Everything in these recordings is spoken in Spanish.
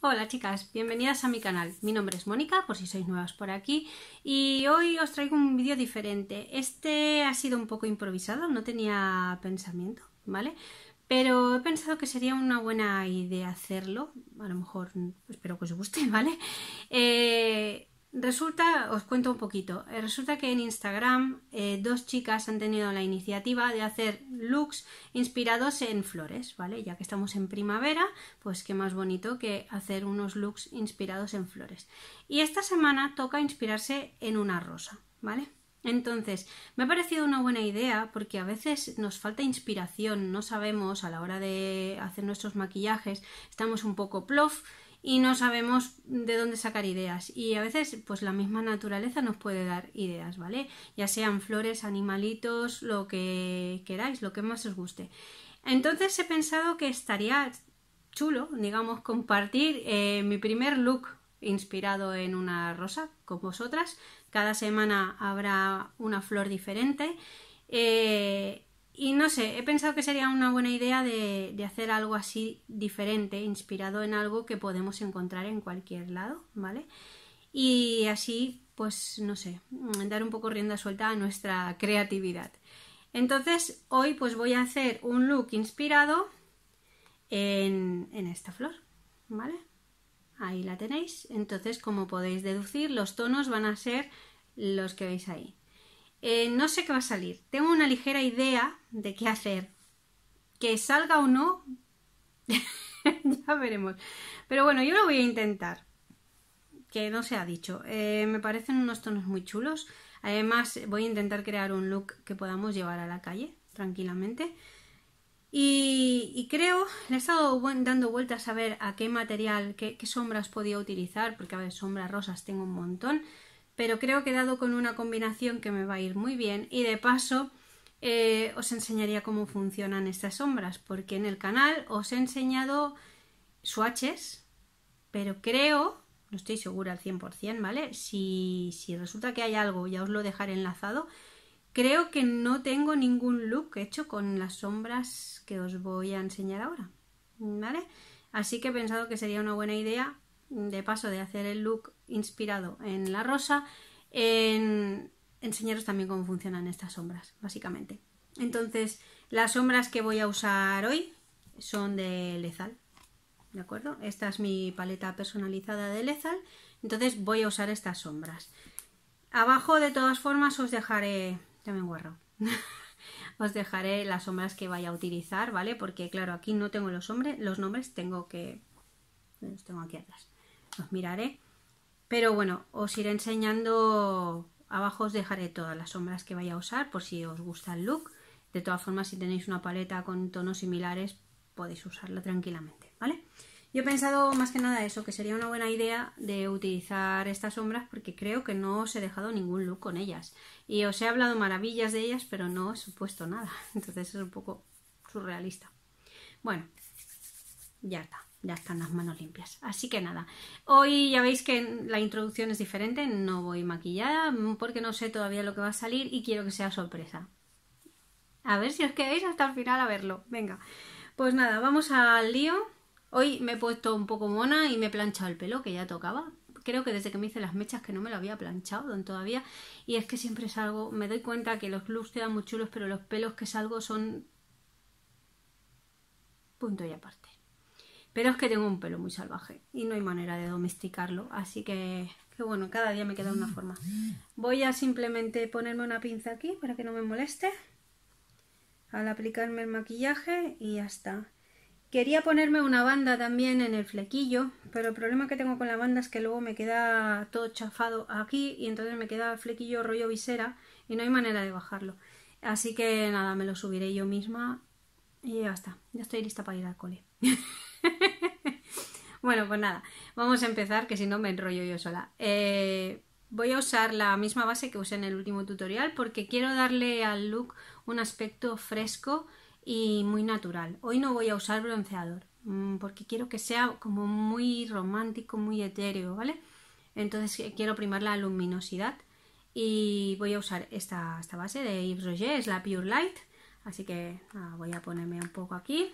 Hola chicas, bienvenidas a mi canal. Mi nombre es Mónica, por si sois nuevas por aquí, y hoy os traigo un vídeo diferente. Este ha sido un poco improvisado, no tenía pensamiento, ¿vale? Pero he pensado que sería una buena idea hacerlo, a lo mejor espero que os guste, ¿vale? Eh, Resulta, os cuento un poquito, eh, resulta que en Instagram eh, dos chicas han tenido la iniciativa de hacer looks inspirados en flores, ¿vale? Ya que estamos en primavera, pues qué más bonito que hacer unos looks inspirados en flores. Y esta semana toca inspirarse en una rosa, ¿vale? Entonces, me ha parecido una buena idea porque a veces nos falta inspiración, no sabemos a la hora de hacer nuestros maquillajes, estamos un poco plof y no sabemos de dónde sacar ideas y a veces pues la misma naturaleza nos puede dar ideas, ¿vale? Ya sean flores, animalitos, lo que queráis, lo que más os guste. Entonces he pensado que estaría chulo, digamos, compartir eh, mi primer look inspirado en una rosa con vosotras. Cada semana habrá una flor diferente. Eh, y no sé, he pensado que sería una buena idea de, hacer algo así diferente, inspirado en algo que podemos encontrar en cualquier lado, ¿vale? Y así, pues, no sé, dar un poco rienda suelta a nuestra creatividad. Entonces, hoy pues voy a hacer un look inspirado en, en esta flor, ¿vale? Ahí la tenéis. Entonces, como podéis deducir, los tonos van a ser los que veis ahí. Eh, no sé qué va a salir. Tengo una ligera idea de qué hacer. Que salga o no, ya veremos. Pero bueno, yo lo voy a intentar. Que no se ha dicho. Eh, me parecen unos tonos muy chulos. Además, voy a intentar crear un look que podamos llevar a la calle tranquilamente. Y, creo, le he estado dando vueltas a ver a qué material, qué, qué sombras podía utilizar, porque a ver, sombras rosas tengo un montón pero creo que he dado con una combinación que me va a ir muy bien y de paso eh, os enseñaría cómo funcionan estas sombras porque en el canal os he enseñado swatches pero creo, no estoy segura al 100%, ¿vale? Si, si resulta que hay algo, ya os lo dejaré enlazado creo que no tengo ningún look hecho con las sombras que os voy a enseñar ahora, ¿vale? Así que he pensado que sería una buena idea de paso de hacer el look inspirado en la rosa, en enseñaros también cómo funcionan estas sombras, básicamente. Entonces, las sombras que voy a usar hoy son de Lezal, ¿de acuerdo? Esta es mi paleta personalizada de Lezal, entonces voy a usar estas sombras. Abajo, de todas formas, os dejaré... Ya me os dejaré las sombras que vaya a utilizar, ¿vale? Porque, claro, aquí no tengo los, los nombres, tengo que... Los tengo aquí atrás os miraré. Pero bueno, os iré enseñando, abajo os dejaré todas las sombras que vaya a usar por si os gusta el look. De todas formas, si tenéis una paleta con tonos similares, podéis usarla tranquilamente, ¿vale? Yo he pensado más que nada eso, que sería una buena idea de utilizar estas sombras porque creo que no os he dejado ningún look con ellas. Y os he hablado maravillas de ellas, pero no os he puesto nada. Entonces es un poco surrealista. Bueno, ya está ya están las manos limpias. Así que nada, hoy ya veis que la introducción es diferente, no voy maquillada porque no sé todavía lo que va a salir y quiero que sea sorpresa. A ver si os quedáis hasta el final a verlo. Venga, pues nada, vamos al lío. Hoy me he puesto un poco mona y me he planchado el pelo, que ya tocaba. Creo que desde que me hice las mechas que no me lo había planchado todavía. Y es que siempre salgo, me doy cuenta que los looks quedan muy chulos, pero los pelos que salgo son punto y aparte. Pero es que tengo un pelo muy salvaje y no hay manera de domesticarlo, así que, bueno, cada día me queda una forma. Voy a simplemente ponerme una pinza aquí para que no me moleste al aplicarme el maquillaje y ya está. Quería ponerme una banda también en el flequillo, pero el problema que tengo con la banda es que luego me queda todo chafado aquí y entonces me queda el flequillo rollo visera y no hay manera de bajarlo. Así que nada, me lo subiré yo misma y ya está. Ya estoy lista para ir al cole. bueno, pues nada, vamos a empezar, que si no me enrollo yo sola. Eh, voy a usar la misma base que usé en el último tutorial porque quiero darle al look un aspecto fresco y muy natural. Hoy no voy a usar bronceador mm, porque quiero que sea como muy romántico, muy etéreo, ¿vale? Entonces eh, quiero primar la luminosidad y voy a usar esta, esta base de Yves Roger, es la Pure Light, así que voy a ponerme un poco aquí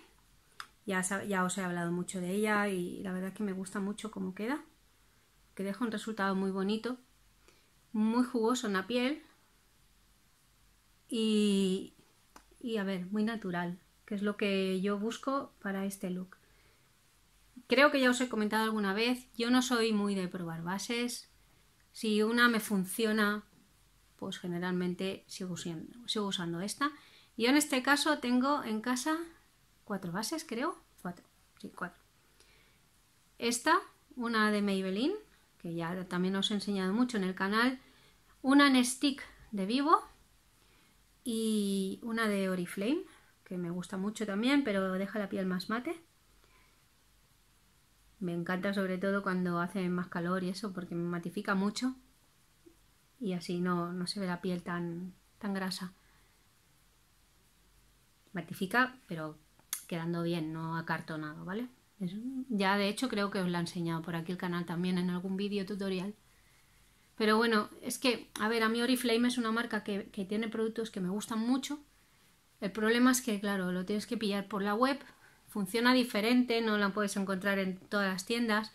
Ya, os he hablado mucho de ella y la verdad que me gusta mucho cómo queda. Que deja un resultado muy bonito, muy jugoso en la piel y, a ver, muy natural, que es lo que yo busco para este look. Creo que ya os he comentado alguna vez, yo no soy muy de probar bases. Si una me funciona, pues generalmente sigo sigo usando esta. Yo en este caso tengo en casa cuatro bases, creo. Cuatro, sí, cuatro. Esta, una de Maybelline, que ya también os he enseñado mucho en el canal. Una en stick de Vivo y una de Oriflame, que me gusta mucho también, pero deja la piel más mate. Me encanta sobre todo cuando hace más calor y eso, porque me matifica mucho y así no, no se ve la piel tan, tan grasa. Matifica, pero quedando bien, no acartonado, ¿vale? ya de hecho creo que os lo he enseñado por aquí el canal también en algún vídeo tutorial. Pero bueno, es que, a ver, a mí Oriflame es una marca que, tiene productos que me gustan mucho. El problema es que, claro, lo tienes que pillar por la web, funciona diferente, no la puedes encontrar en todas las tiendas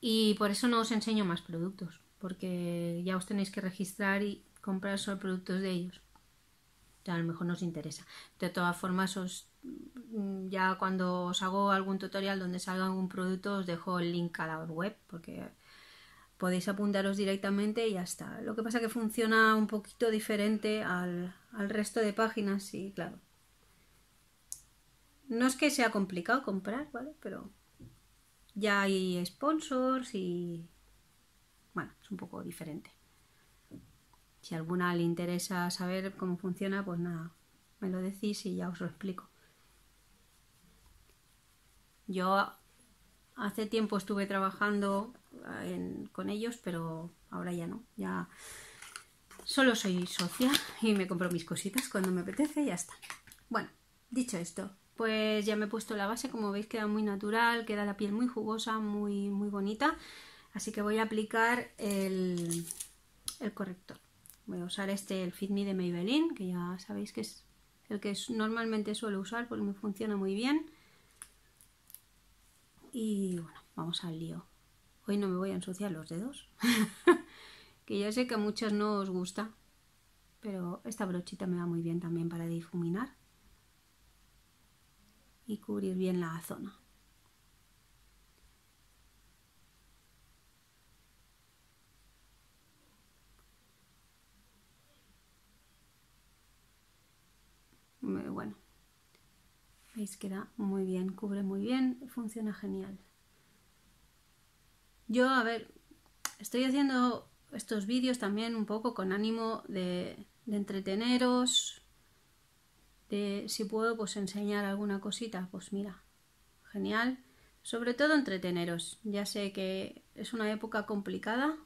y por eso no os enseño más productos, porque ya os tenéis que registrar y comprar solo productos de ellos. Ya a lo mejor no os interesa. De todas formas, os, ya cuando os hago algún tutorial donde salga algún producto, os dejo el link a la web, porque podéis apuntaros directamente y ya está. Lo que pasa que funciona un poquito diferente al, al resto de páginas y claro. No es que sea complicado comprar, ¿vale? Pero ya hay sponsors y bueno, es un poco diferente. Si a alguna le interesa saber cómo funciona, pues nada, me lo decís y ya os lo explico. Yo hace tiempo estuve trabajando con ellos, pero ahora ya no. Ya solo soy socia y me compro mis cositas cuando me apetece y ya está. Bueno, dicho esto, pues ya me he puesto la base, como veis queda muy natural, queda la piel muy jugosa, muy, muy bonita. Así que voy a aplicar el, el corrector. Voy a usar este, el Fit Me de Maybelline, que ya sabéis que es el que normalmente suelo usar porque me funciona muy bien. Y bueno, vamos al lío. Hoy no me voy a ensuciar los dedos. que ya sé que a muchos no os gusta. Pero esta brochita me va muy bien también para difuminar. Y cubrir bien la zona. Bueno, veis queda muy bien, cubre muy bien, funciona genial. Yo, a ver, estoy haciendo estos vídeos también un poco con ánimo de, entreteneros, de si puedo pues enseñar alguna cosita, pues mira, genial. Sobre todo entreteneros. Ya sé que es una época complicada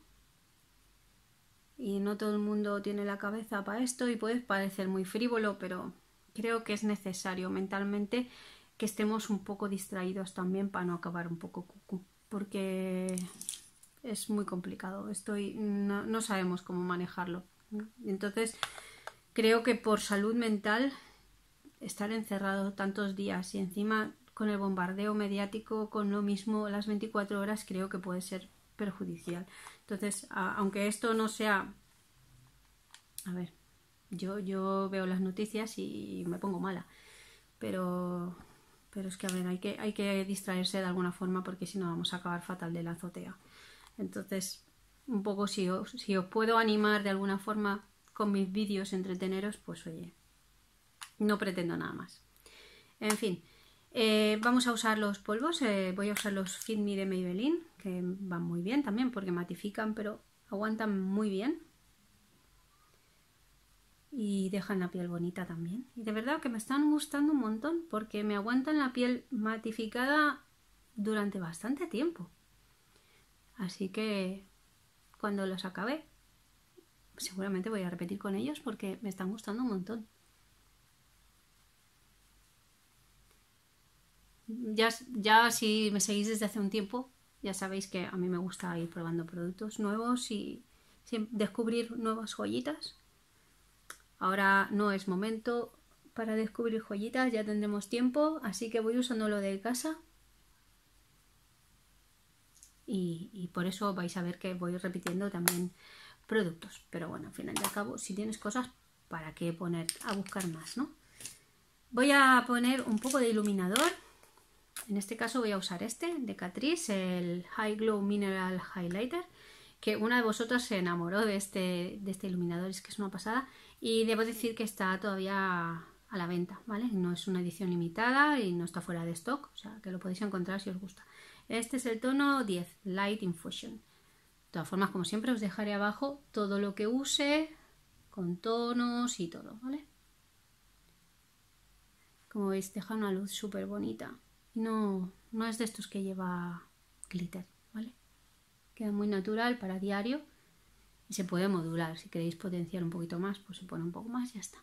y no todo el mundo tiene la cabeza para esto y puede parecer muy frívolo, pero creo que es necesario mentalmente que estemos un poco distraídos también para no acabar un poco cucú porque es muy complicado. Estoy, no, sabemos cómo manejarlo. Entonces, creo que por salud mental, estar encerrado tantos días y encima con el bombardeo mediático, con lo mismo las 24 horas, creo que puede ser perjudicial. Entonces, aunque esto no sea... A ver, yo, yo veo las noticias y me pongo mala, pero pero es que, a ver, hay que, hay que distraerse de alguna forma porque si no vamos a acabar fatal de la azotea. Entonces, un poco si os, si os puedo animar de alguna forma con mis vídeos, entreteneros, pues oye, no pretendo nada más. En fin, eh, vamos a usar los polvos. Eh, voy a usar los Fit Me de Maybelline, que van muy bien también porque matifican, pero aguantan muy bien y dejan la piel bonita también. Y de verdad que me están gustando un montón porque me aguantan la piel matificada durante bastante tiempo. Así que cuando los acabe, seguramente voy a repetir con ellos porque me están gustando un montón. Ya, ya si me seguís desde hace un tiempo, ya sabéis que a mí me gusta ir probando productos nuevos y descubrir nuevas joyitas Ahora no es momento para descubrir joyitas, ya tendremos tiempo, así que voy usando lo de casa. Y, por eso vais a ver que voy repitiendo también productos. Pero bueno, al final y al cabo, si tienes cosas, ¿para qué poner a buscar más, no? Voy a poner un poco de iluminador. En este caso voy a usar este de Catrice, el High Glow Mineral Highlighter, que una de vosotras se enamoró de este, de este iluminador, es que es una pasada. Y debo decir que está todavía a la venta, ¿vale? No es una edición limitada y no está fuera de stock, o sea que lo podéis encontrar si os gusta. Este es el tono 10, Light Infusion. De todas formas, como siempre, os dejaré abajo todo lo que use, con tonos y todo, ¿vale? Como veis, deja una luz súper bonita. No, no es de estos que lleva glitter, ¿vale? Queda muy natural para diario y se puede modular. Si queréis potenciar un poquito más, pues se pone un poco más y ya está.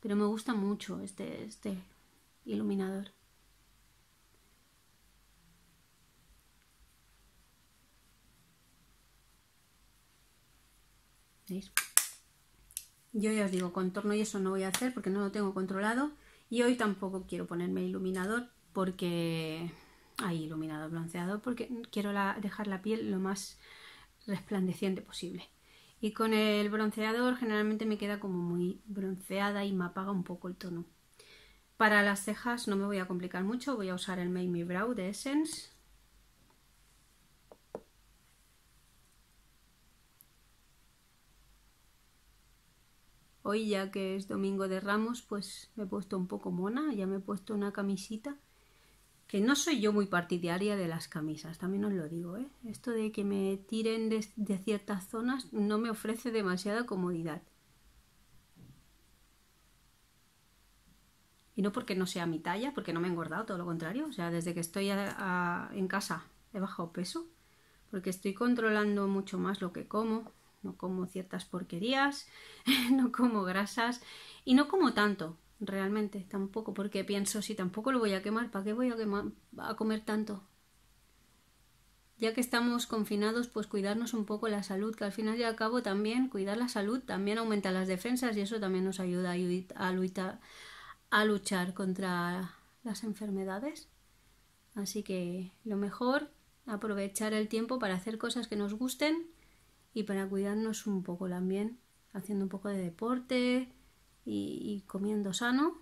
Pero me gusta mucho este, este iluminador. ¿Veis? Yo ya os digo, contorno y eso no voy a hacer porque no lo tengo controlado. Y hoy tampoco quiero ponerme iluminador porque... Hay iluminador bronceador porque quiero dejar la piel lo más resplandeciente posible. Y con el bronceador generalmente me queda como muy bronceada y me apaga un poco el tono. Para las cejas no me voy a complicar mucho, voy a usar el Make Me Brow de Essence. Hoy ya que es domingo de Ramos, pues me he puesto un poco mona, ya me he puesto una camisita que no soy yo muy partidaria de las camisas, también os lo digo, ¿eh? Esto de que me tiren de, ciertas zonas no me ofrece demasiada comodidad. Y no porque no sea mi talla, porque no me he engordado, todo lo contrario. O sea, desde que estoy en casa he bajado peso, porque estoy controlando mucho más lo que como. No como ciertas porquerías, no como grasas y no como tanto realmente tampoco, porque pienso, si tampoco lo voy a quemar, ¿para qué voy a, quemar, a comer tanto? Ya que estamos confinados, pues cuidarnos un poco la salud, que al final y al cabo también cuidar la salud también aumenta las defensas y eso también nos ayuda a, a luchar contra las enfermedades. Así que lo mejor, aprovechar el tiempo para hacer cosas que nos gusten y para cuidarnos un poco también, haciendo un poco de deporte, y, comiendo sano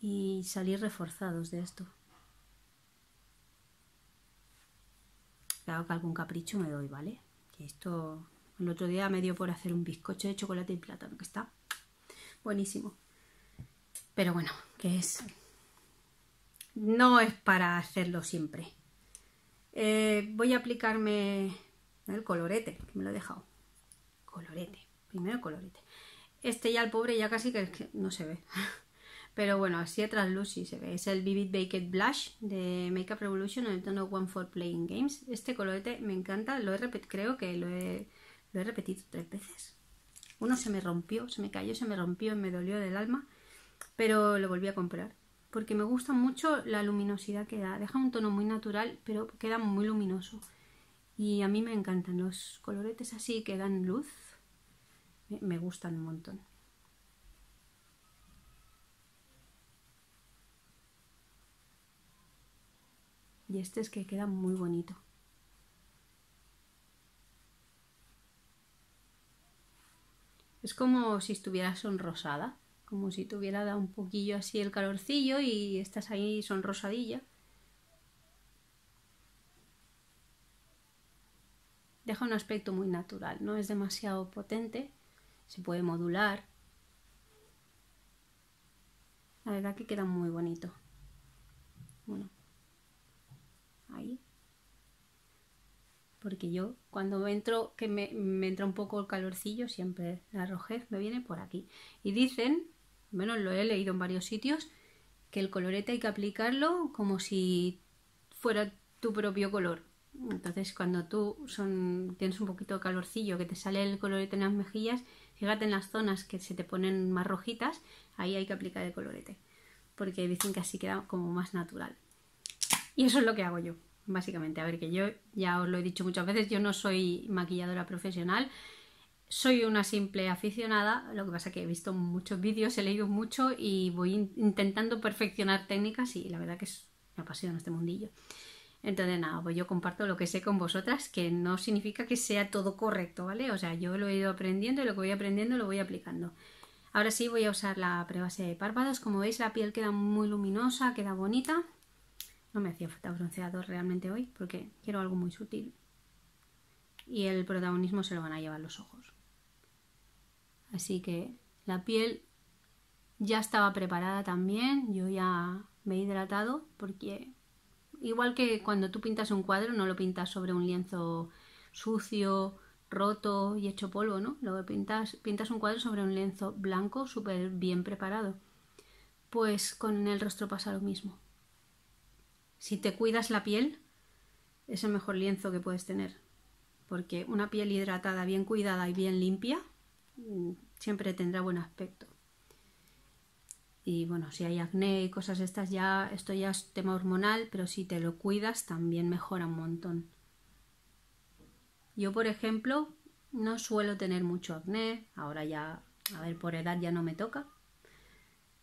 y salir reforzados de esto. Claro que algún capricho me doy, ¿vale? Que esto el otro día me dio por hacer un bizcocho de chocolate y plátano, que está buenísimo. Pero bueno, que es... No es para hacerlo siempre. Eh, voy a aplicarme el colorete, que me lo he dejado. Colorete, primero colorete. Este ya el pobre ya casi que no se ve. Pero bueno, así a trasluz sí se ve. Es el Vivid Baked Blush de Makeup Revolution en el tono One for Playing Games. Este colorete me encanta. Lo he creo que lo he, lo he repetido tres veces. Uno se me rompió, se me cayó, se me rompió me dolió del alma. Pero lo volví a comprar. Porque me gusta mucho la luminosidad que da. Deja un tono muy natural, pero queda muy luminoso. Y a mí me encantan los coloretes así que dan luz me gustan un montón. Y este es que queda muy bonito. Es como si estuviera sonrosada, como si tuviera dado un poquillo así el calorcillo y estás ahí sonrosadilla. Deja un aspecto muy natural, no es demasiado potente, se puede modular. La verdad que queda muy bonito. Bueno, ahí. Porque yo cuando entro, que me, entra un poco el calorcillo, siempre la rojez me viene por aquí. Y dicen, menos lo he leído en varios sitios, que el colorete hay que aplicarlo como si fuera tu propio color. Entonces, cuando tú son, tienes un poquito de calorcillo, que te sale el colorete en las mejillas, fíjate en las zonas que se te ponen más rojitas, ahí hay que aplicar el colorete. Porque dicen que así queda como más natural. Y eso es lo que hago yo, básicamente. A ver, que yo ya os lo he dicho muchas veces, yo no soy maquilladora profesional. soy una simple aficionada, lo que pasa que he visto muchos vídeos, he leído mucho y voy intentando perfeccionar técnicas y la verdad que es, me apasiona este mundillo. Entonces, nada, pues yo comparto lo que sé con vosotras, que no significa que sea todo correcto, ¿vale? O sea, yo lo he ido aprendiendo y lo que voy aprendiendo lo voy aplicando. Ahora sí voy a usar la prebase de párpados. Como veis, la piel queda muy luminosa, queda bonita. No me hacía falta bronceador realmente hoy porque quiero algo muy sutil. Y el protagonismo se lo van a llevar los ojos. Así que la piel ya estaba preparada también. Yo ya me he hidratado porque igual que cuando tú pintas un cuadro no lo pintas sobre un lienzo sucio, roto y hecho polvo, ¿no? Luego pintas, pintas un cuadro sobre un lienzo blanco súper bien preparado. Pues con el rostro pasa lo mismo. Si te cuidas la piel, es el mejor lienzo que puedes tener. Porque una piel hidratada, bien cuidada y bien limpia, mm, siempre tendrá buen aspecto. Y bueno, si hay acné y cosas estas, ya esto ya es tema hormonal, pero si te lo cuidas también mejora un montón. Yo, por ejemplo, no suelo tener mucho acné, ahora ya, a ver, por edad ya no me toca,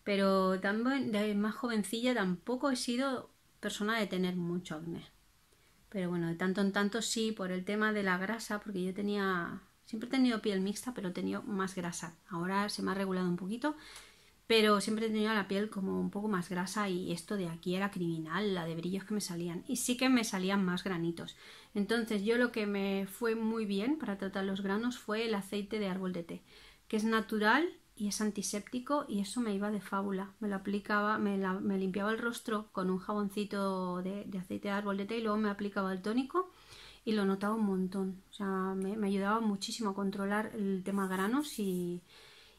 pero también de más jovencilla tampoco he sido persona de tener mucho acné. Pero bueno, de tanto en tanto sí, por el tema de la grasa, porque yo tenía, siempre he tenido piel mixta, pero he tenido más grasa. Ahora se me ha regulado un poquito, pero siempre he tenido la piel como un poco más grasa y esto de aquí era criminal, la de brillos que me salían. Y sí que me salían más granitos. Entonces yo lo que me fue muy bien para tratar los granos fue el aceite de árbol de té, que es natural y es antiséptico y eso me iba de fábula. Me lo aplicaba, me, limpiaba el rostro con un jaboncito de, aceite de árbol de té y luego me aplicaba el tónico y lo notaba un montón. O sea, me, me ayudaba muchísimo a controlar el tema granos y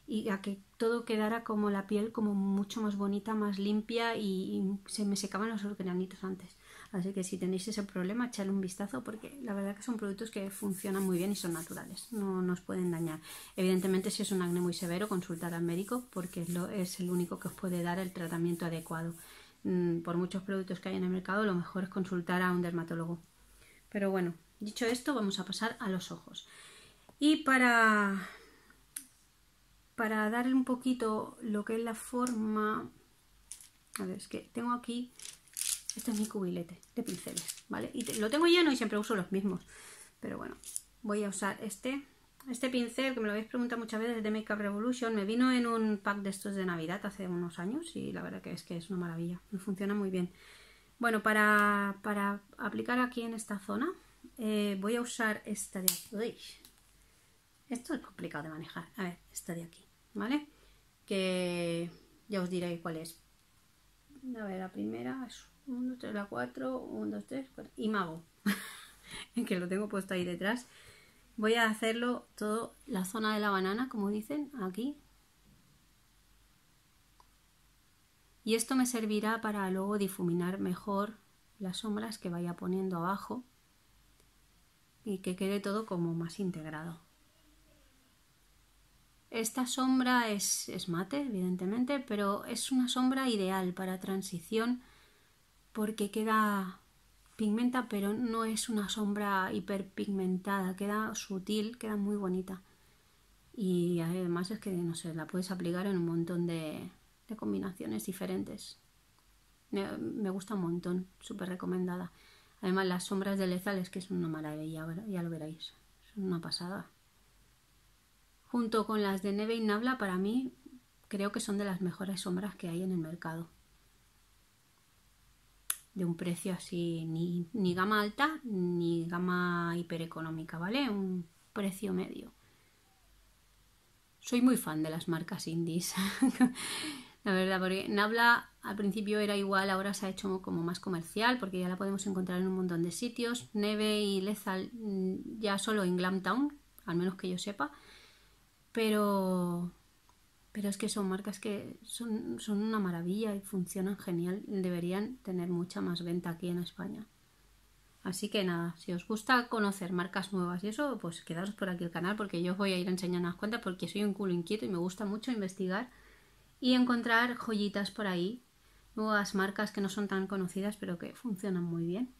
y a que todo quedara como la piel como mucho más bonita, más limpia y, se me secaban los granitos antes. Así que si tenéis ese problema, echadle un vistazo porque la verdad que son productos que funcionan muy bien y son naturales, no nos pueden dañar. Evidentemente si es un acné muy severo, consultar al médico porque es el único que os puede dar el tratamiento adecuado. Mm, por muchos productos que hay en el mercado, lo mejor es consultar a un dermatólogo. Pero bueno, dicho esto, vamos a pasar a los ojos. Y para, para darle un poquito lo que es la forma a ver, es que tengo aquí este es mi cubilete de pinceles, ¿vale? Y lo tengo lleno y siempre uso los mismos pero bueno, voy a usar este este pincel que me lo habéis preguntado muchas veces de Makeup Revolution me vino en un pack de estos de Navidad hace unos años y la verdad que es que es una maravilla, me funciona muy bien. Bueno, para, para aplicar aquí en esta zona eh, voy a usar esta de aquí. Esto es complicado de manejar, a ver, esta de aquí ¿vale? Que ya os diré cuál es. A ver, la primera es 1, 2, 3, la 4, 1, 2, 3, 4. Y mago, que lo tengo puesto ahí detrás. Voy a hacerlo todo la zona de la banana, como dicen, aquí. Y esto me servirá para luego difuminar mejor las sombras que vaya poniendo abajo y que quede todo como más integrado. Esta sombra es, mate, evidentemente, pero es una sombra ideal para transición porque queda pigmenta, pero no es una sombra hiperpigmentada, queda sutil, queda muy bonita. Y además es que, no sé, la puedes aplicar en un montón de, combinaciones diferentes. Me, gusta un montón, súper recomendada. Además, las sombras de lezales, que son una maravilla, ya lo veréis, son una pasada junto con las de Neve y Nabla, para mí creo que son de las mejores sombras que hay en el mercado. De un precio así, ni, ni gama alta ni gama hipereconómica, ¿vale? Un precio medio. Soy muy fan de las marcas indies. la verdad, porque Nabla al principio era igual, ahora se ha hecho como más comercial porque ya la podemos encontrar en un montón de sitios. Neve y Lethal mm, ya solo en Glamtown, al menos que yo sepa pero pero es que son marcas que son, son una maravilla y funcionan genial. Deberían tener mucha más venta aquí en España. Así que nada, si os gusta conocer marcas nuevas y eso, pues quedaros por aquí el canal porque yo os voy a ir enseñando las cuentas porque soy un culo inquieto y me gusta mucho investigar y encontrar joyitas por ahí, nuevas marcas que no son tan conocidas pero que funcionan muy bien.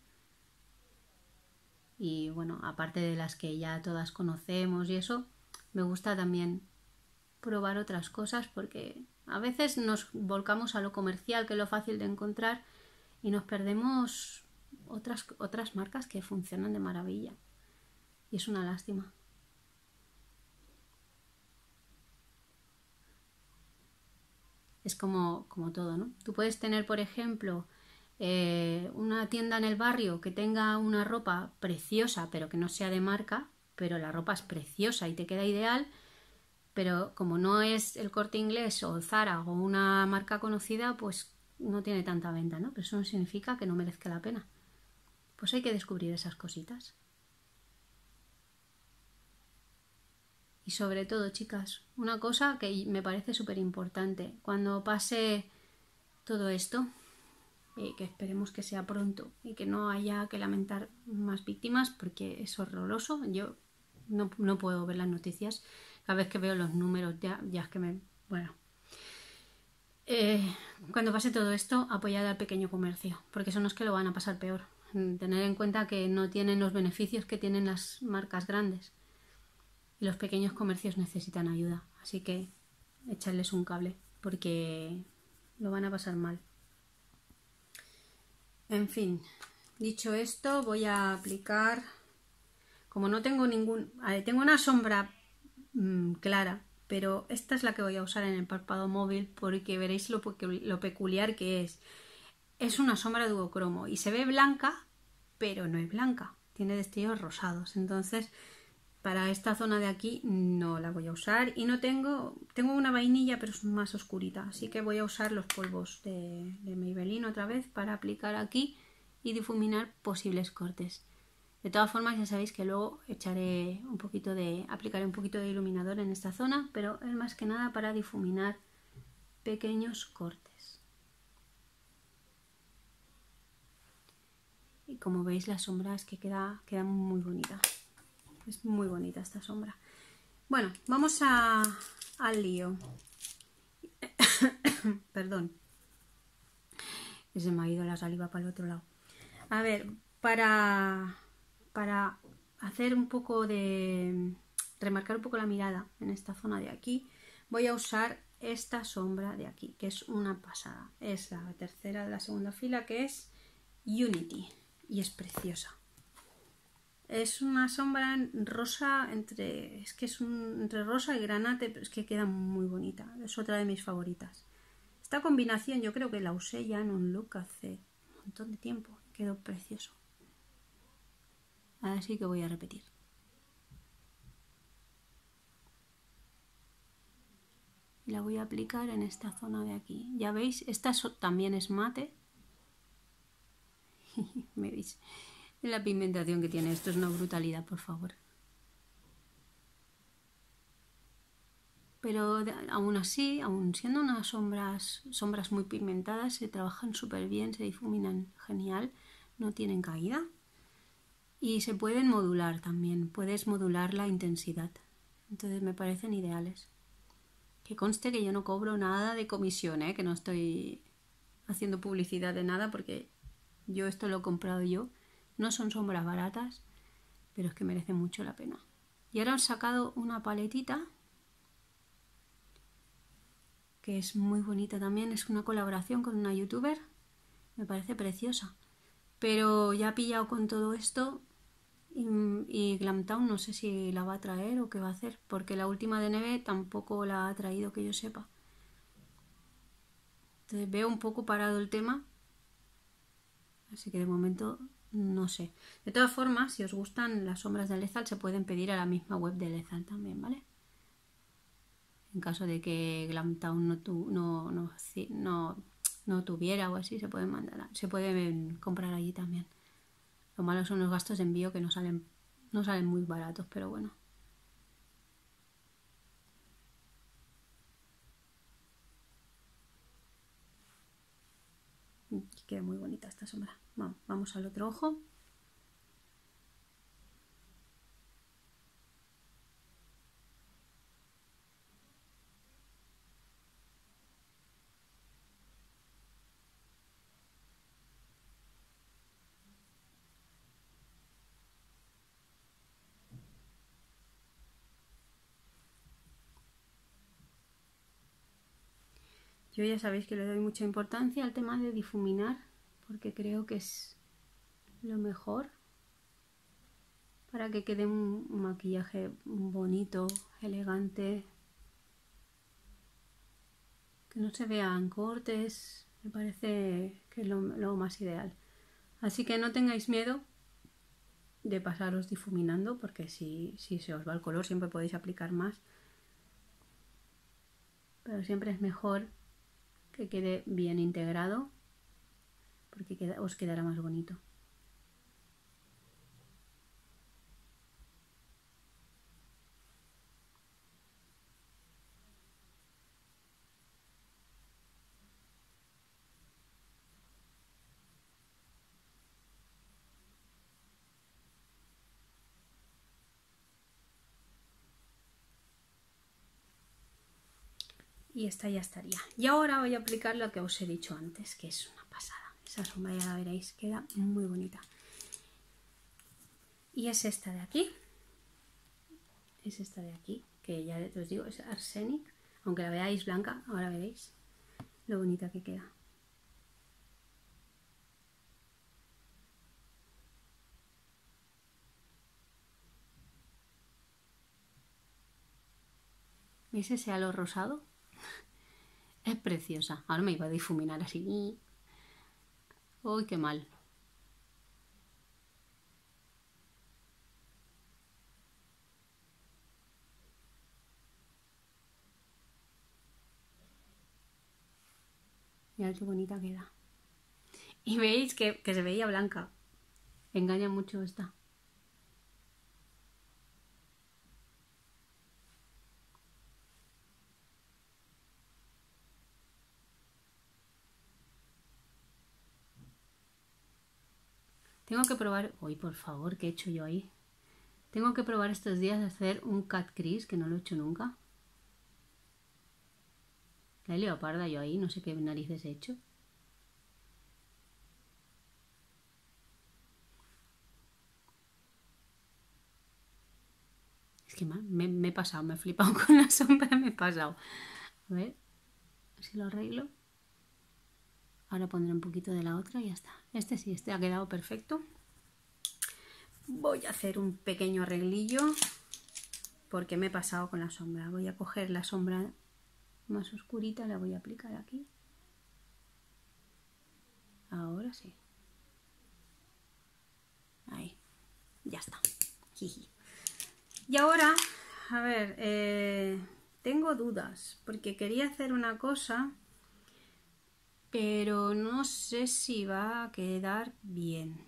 Y bueno, aparte de las que ya todas conocemos y eso, me gusta también probar otras cosas porque a veces nos volcamos a lo comercial, que es lo fácil de encontrar, y nos perdemos otras, otras marcas que funcionan de maravilla. Y es una lástima. Es como, como todo, ¿no? Tú puedes tener, por ejemplo, eh, una tienda en el barrio que tenga una ropa preciosa, pero que no sea de marca, pero la ropa es preciosa y te queda ideal, pero como no es el corte inglés o Zara o una marca conocida, pues no tiene tanta venta, ¿no? Pero eso no significa que no merezca la pena. Pues hay que descubrir esas cositas. Y sobre todo, chicas, una cosa que me parece súper importante, cuando pase todo esto, y que esperemos que sea pronto y que no haya que lamentar más víctimas porque es horroroso, yo no, no puedo ver las noticias cada vez que veo los números ya, ya es que me... Bueno. Eh, cuando pase todo esto, apoyad al pequeño comercio, porque son los que lo van a pasar peor. Tener en cuenta que no tienen los beneficios que tienen las marcas grandes. Y los pequeños comercios necesitan ayuda. Así que echarles un cable, porque lo van a pasar mal. En fin, dicho esto, voy a aplicar. Como no tengo ningún. tengo una sombra Mm, clara, pero esta es la que voy a usar en el párpado móvil porque veréis lo, peculiar que es. Es una sombra duocromo y se ve blanca, pero no es blanca, tiene destellos rosados. Entonces, para esta zona de aquí no la voy a usar y no tengo, tengo una vainilla pero es más oscurita, así que voy a usar los polvos de, de Maybelline otra vez para aplicar aquí y difuminar posibles cortes. De todas formas, ya sabéis que luego echaré un poquito de, aplicaré un poquito de iluminador en esta zona, pero es más que nada para difuminar pequeños cortes. Y como veis, la sombra es que queda, queda muy bonita. Es muy bonita esta sombra. Bueno, vamos a, al lío. Perdón. Se me ha ido la saliva para el otro lado. A ver, para para hacer un poco de remarcar un poco la mirada en esta zona de aquí voy a usar esta sombra de aquí que es una pasada. Es la tercera de la segunda fila que es Unity y es preciosa. Es una sombra rosa entre es que es un, entre rosa y granate pero es que queda muy bonita es otra de mis favoritas. Esta combinación yo creo que la usé ya en un look hace un montón de tiempo quedó precioso Así que voy a repetir. La voy a aplicar en esta zona de aquí. Ya veis, esta también es mate. ¿Me veis? La pigmentación que tiene esto es una brutalidad, por favor. Pero aún así, aún siendo unas sombras, sombras muy pigmentadas, se trabajan súper bien, se difuminan genial, no tienen caída y se pueden modular también, puedes modular la intensidad. Entonces me parecen ideales. Que conste que yo no cobro nada de comisión, ¿eh? que no estoy haciendo publicidad de nada porque yo esto lo he comprado yo. No son sombras baratas, pero es que merece mucho la pena. Y ahora han sacado una paletita que es muy bonita también. Es una colaboración con una youtuber. Me parece preciosa. Pero ya pillado con todo esto, y, Glamtown no sé si la va a traer o qué va a hacer, porque la última de Neve tampoco la ha traído que yo sepa. Entonces veo un poco parado el tema, así que de momento no sé. De todas formas, si os gustan las sombras de Lethal, se pueden pedir a la misma web de Lethal también, ¿vale? En caso de que Glamtown no, no, no, no, no tuviera o así, se pueden mandar, se pueden comprar allí también. Lo malo son los gastos de envío que no salen, no salen muy baratos, pero bueno. Queda muy bonita esta sombra. vamos al otro ojo. Yo ya sabéis que le doy mucha importancia al tema de difuminar porque creo que es lo mejor para que quede un maquillaje bonito, elegante, que no se vean cortes, me parece que es lo, más ideal. Así que no tengáis miedo de pasaros difuminando porque si, si se os va el color siempre podéis aplicar más. Pero siempre es mejor que quede bien integrado porque os quedará más bonito. Y esta ya estaría. Y ahora voy a aplicar lo que os he dicho antes, que es una pasada. Esa sombra ya la veréis, queda muy bonita. Y es esta de aquí. Es esta de aquí, que ya os digo, es Arsenic. Aunque la veáis blanca, ahora veréis lo bonita que queda. ¿Veis ese halo rosado? Es preciosa. Ahora me iba a difuminar así. Uy, qué mal. Mirad qué bonita queda. Y veis que, que se veía blanca. Engaña mucho esta. Tengo que probar... Uy, por favor, ¿qué he hecho yo ahí? Tengo que probar estos días hacer un cat crease, que no lo he hecho nunca. La leoparda yo ahí, no sé qué narices he hecho. Es que me, me he pasado, me he flipado con la sombra, me he pasado. A ver, si lo arreglo. Ahora pondré un poquito de la otra y ya está. Este sí, este ha quedado perfecto. Voy a hacer un pequeño arreglillo porque me he pasado con la sombra. Voy a coger la sombra más oscurita, la voy a aplicar aquí. Ahora sí. Ahí. Ya está. Y ahora, a ver, eh, tengo dudas porque quería hacer una cosa pero no sé si va a quedar bien.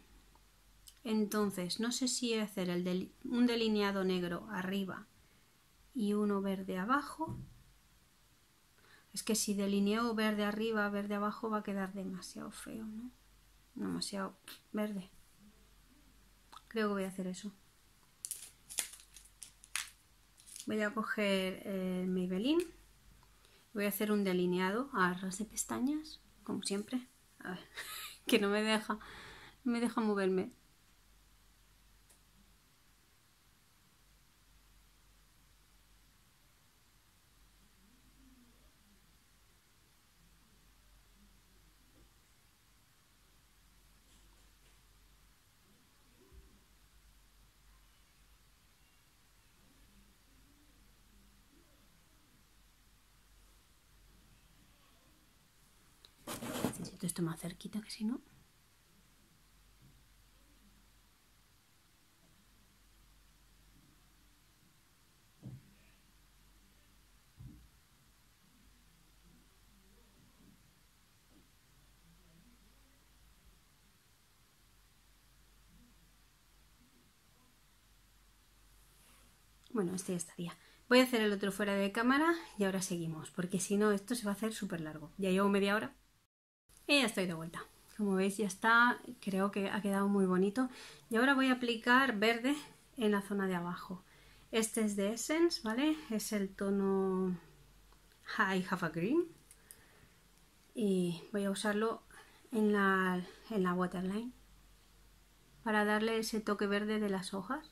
Entonces, no sé si hacer el un delineado negro arriba y uno verde abajo. Es que si delineo verde arriba, verde abajo va a quedar demasiado feo, ¿no? Demasiado verde. Creo que voy a hacer eso. Voy a coger el Maybelline. Voy a hacer un delineado a ras de pestañas como siempre. A ver, que no me deja, no me deja moverme. Más cerquita que si no. Bueno, este ya estaría. Voy a hacer el otro fuera de cámara y ahora seguimos, porque si no esto se va a hacer súper largo. Ya llevo media hora. Y ya estoy de vuelta. Como veis ya está, creo que ha quedado muy bonito. Y ahora voy a aplicar verde en la zona de abajo. Este es de Essence, ¿vale? Es el tono High Have a Green. Y voy a usarlo en la, en la waterline para darle ese toque verde de las hojas.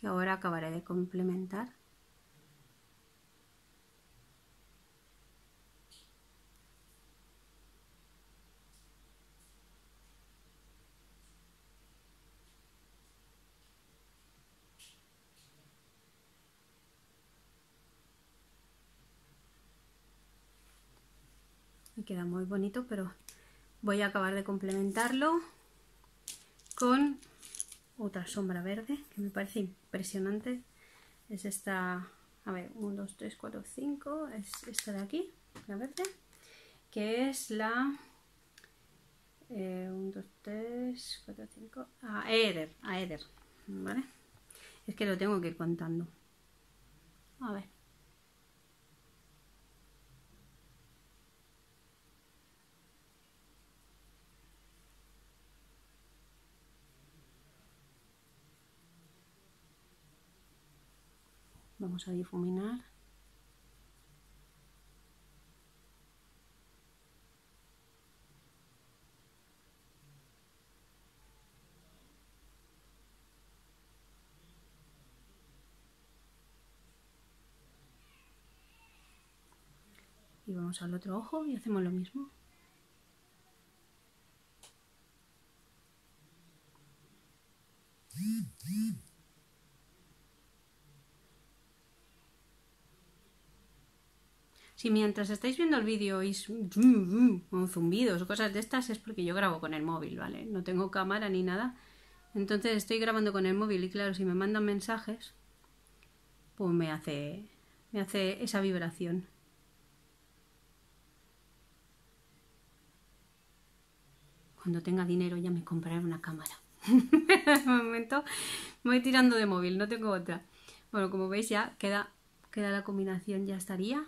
Que ahora acabaré de complementar. Me queda muy bonito, pero voy a acabar de complementarlo con otra sombra verde que me parece impresionante. Es esta, a ver, 1, 2, 3, 4, 5, es esta de aquí, la verde, que es la 1, 2, 3, 4, 5, a Eder, a Eder, ¿vale? Es que lo tengo que ir contando. A ver. Vamos a difuminar. Y vamos al otro ojo y hacemos lo mismo. Si mientras estáis viendo el vídeo oís zumbidos o cosas de estas es porque yo grabo con el móvil, ¿vale? No tengo cámara ni nada. Entonces estoy grabando con el móvil y claro, si me mandan mensajes, pues me hace, me hace esa vibración. Cuando tenga dinero ya me compraré una cámara. de momento me voy tirando de móvil, no tengo otra. Bueno, como veis ya queda, queda la combinación, ya estaría.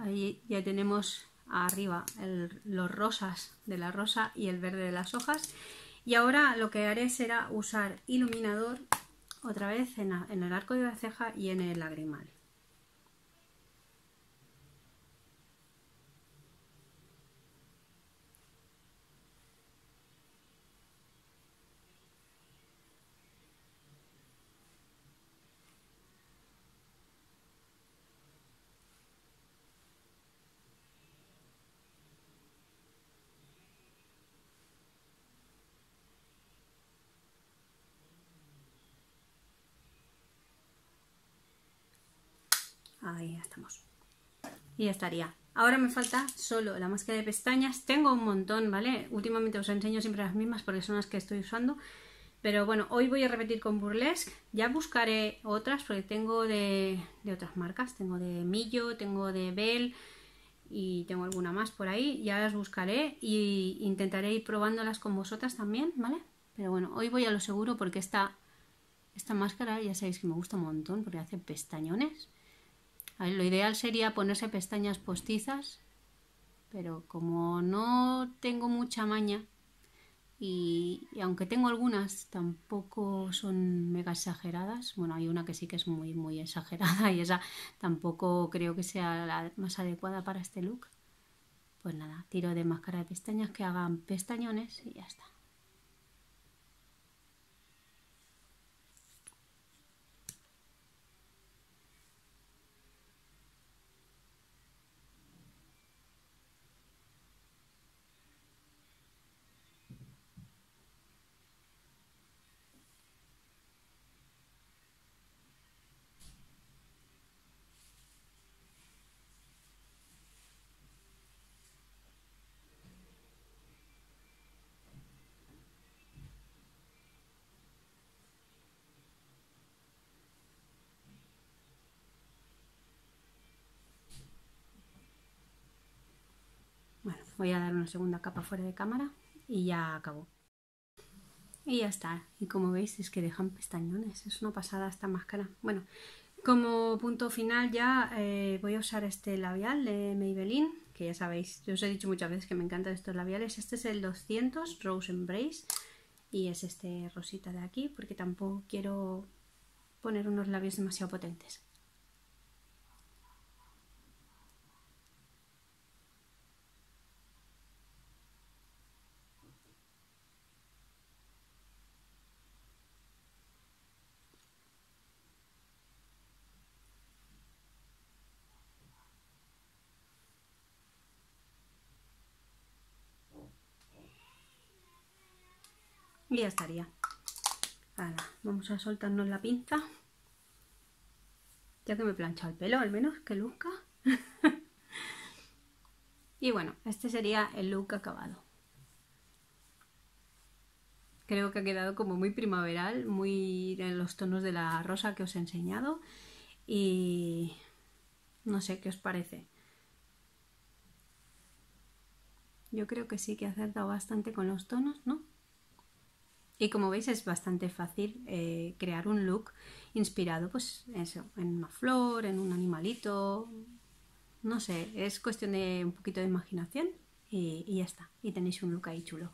Ahí ya tenemos arriba los rosas de la rosa y el verde de las hojas. Y ahora lo que haré será usar iluminador otra vez en, en el arco de la ceja y en el lagrimal. Ahí estamos. Y ya estaría. Ahora me falta solo la máscara de pestañas. Tengo un montón, ¿vale? Últimamente os enseño siempre las mismas porque son las que estoy usando. Pero bueno, hoy voy a repetir con Burlesque. Ya buscaré otras porque tengo de, otras marcas. Tengo de Millo, tengo de Bell y tengo alguna más por ahí. Ya las buscaré y intentaré ir probándolas con vosotras también, ¿vale? Pero bueno, hoy voy a lo seguro porque esta, esta máscara ya sabéis que me gusta un montón porque hace pestañones lo ideal sería ponerse pestañas postizas, pero como no tengo mucha maña y, aunque tengo algunas tampoco son mega exageradas, bueno hay una que sí que es muy muy exagerada y esa tampoco creo que sea la más adecuada para este look, pues nada, tiro de máscara de pestañas que hagan pestañones y ya está. Voy a dar una segunda capa fuera de cámara y ya acabó. Y ya está. Y como veis es que dejan pestañones. Es una pasada esta máscara. Bueno, como punto final ya eh, voy a usar este labial de Maybelline. Que ya sabéis, yo os he dicho muchas veces que me encantan estos labiales. Este es el 200 Rose Embrace. Y es este rosita de aquí porque tampoco quiero poner unos labios demasiado potentes. Y ya estaría. Vamos a soltarnos la pinza. Ya que me he planchado el pelo, al menos que luzca. y bueno, este sería el look acabado. Creo que ha quedado como muy primaveral, muy en los tonos de la rosa que os he enseñado. Y no sé qué os parece. Yo creo que sí que ha acertado bastante con los tonos, ¿no? Y como veis es bastante fácil eh, crear un look inspirado pues eso, en una flor, en un animalito, no sé, es cuestión de un poquito de imaginación y, ya está, y tenéis un look ahí chulo.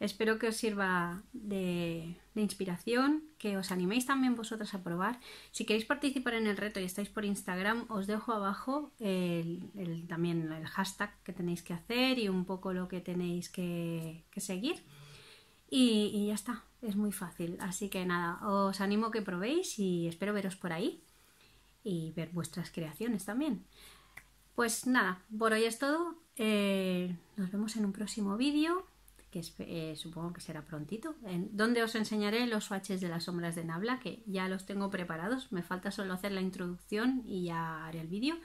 Espero que os sirva de, inspiración, que os animéis también vosotras a probar. Si queréis participar en el reto y estáis por Instagram, os dejo abajo el, también el hashtag que tenéis que hacer y un poco lo que tenéis que, seguir. Y, ya está, es muy fácil. Así que nada, os animo a que probéis y espero veros por ahí y ver vuestras creaciones también. Pues nada, por hoy es todo. Eh, nos vemos en un próximo vídeo que eh, supongo que será prontito, en donde os enseñaré los swatches de las sombras de Nabla, que ya los tengo preparados, me falta solo hacer la introducción y ya haré el vídeo.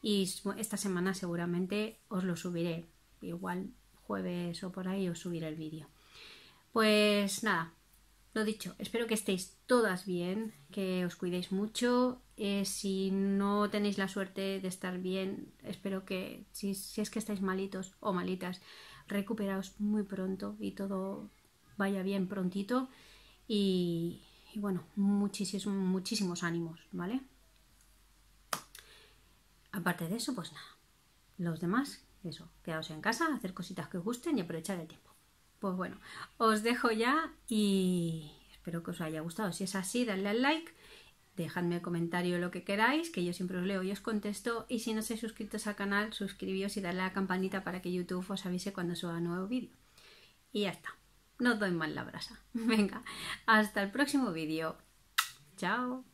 Y esta semana seguramente os lo subiré, igual jueves o por ahí os subiré el vídeo. Pues nada, lo dicho, espero que estéis todas bien, que os cuidéis mucho. Eh, si no tenéis la suerte de estar bien, espero que si, si es que estáis malitos o malitas, recuperaos muy pronto y todo vaya bien prontito y, bueno, muchísimos, muchísimos ánimos, ¿vale? Aparte de eso, pues nada, los demás, eso, quedaos en casa, hacer cositas que os gusten y aprovechar el tiempo. Pues bueno, os dejo ya y espero que os haya gustado. Si es así, dadle al like Dejadme comentario lo que queráis, que yo siempre os leo y os contesto. Y si no estáis suscritos al canal, suscribíos y dadle a la campanita para que YouTube os avise cuando suba nuevo vídeo. Y ya está. No doy mal la brasa. Venga, hasta el próximo vídeo. Chao.